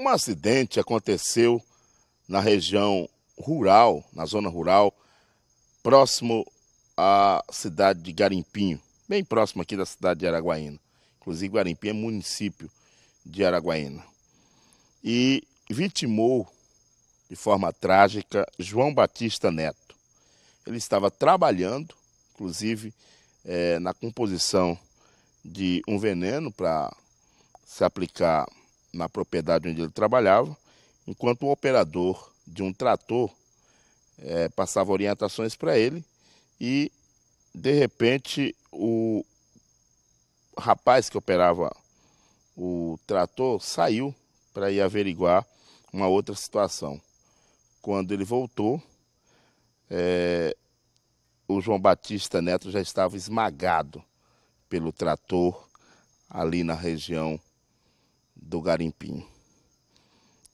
Um acidente aconteceu na região rural, na zona rural, próximo à cidade de Garimpinho, bem próximo aqui da cidade de Araguaína. Inclusive, Garimpinho é município de Araguaína. E vitimou de forma trágica João Batista Neto. Ele estava trabalhando, inclusive, é, na composição de um veneno para se aplicar na propriedade onde ele trabalhava, enquanto o operador de um trator é, passava orientações para ele e, de repente, o rapaz que operava o trator saiu para ir averiguar uma outra situação. Quando ele voltou, é, o João Batista Neto já estava esmagado pelo trator ali na região do Garimpim.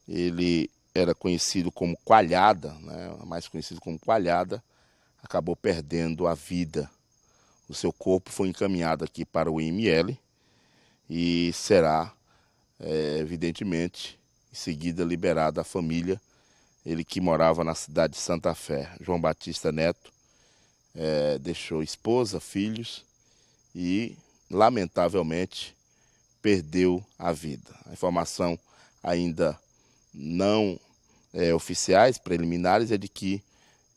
Ele era conhecido como Coalhada, né, mais conhecido como Coalhada, acabou perdendo a vida. O seu corpo foi encaminhado aqui para o IML e será, é, evidentemente, em seguida liberado à família. Ele que morava na cidade de Santa Fé. João Batista Neto é, deixou esposa, filhos e, lamentavelmente, perdeu a vida. A informação ainda não é, oficiais, preliminares, é de que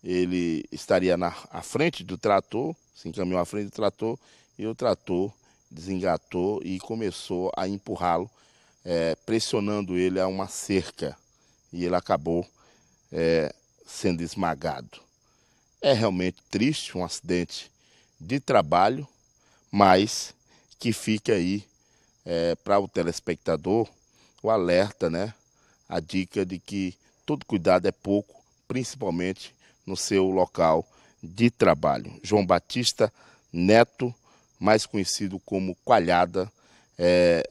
ele estaria na à frente do trator, se encaminhou à frente do trator, e o trator desengatou e começou a empurrá-lo, é, pressionando ele a uma cerca. E ele acabou é, sendo esmagado. É realmente triste um acidente de trabalho, mas que fica aí é, para o telespectador o alerta, né? A dica de que todo cuidado é pouco, principalmente no seu local de trabalho. João Batista Neto, mais conhecido como Coalhada, é,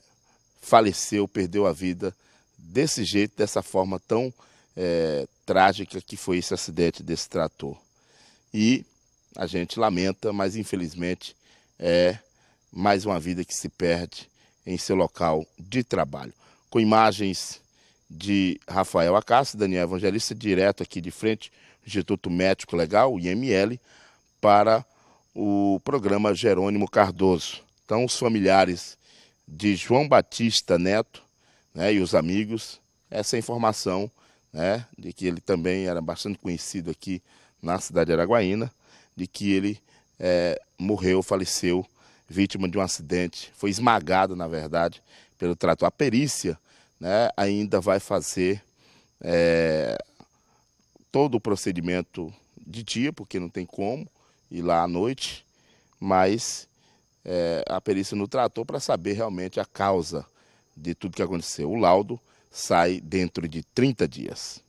faleceu, perdeu a vida desse jeito, dessa forma tão é, trágica que foi esse acidente desse trator. E a gente lamenta, mas infelizmente é mais uma vida que se perde em seu local de trabalho. Com imagens de Rafael Acácio, Daniel Evangelista, direto aqui de frente, Instituto Médico Legal, IML, para o programa Jerônimo Cardoso. Então, os familiares de João Batista Neto né, e os amigos, essa informação né, de que ele também era bastante conhecido aqui na cidade de Araguaína, de que ele é, morreu, faleceu vítima de um acidente, foi esmagado, na verdade, pelo trator. A perícia né, ainda vai fazer é, todo o procedimento de dia, porque não tem como ir lá à noite, mas é, a perícia no trator para saber realmente a causa de tudo que aconteceu. O laudo sai dentro de 30 dias.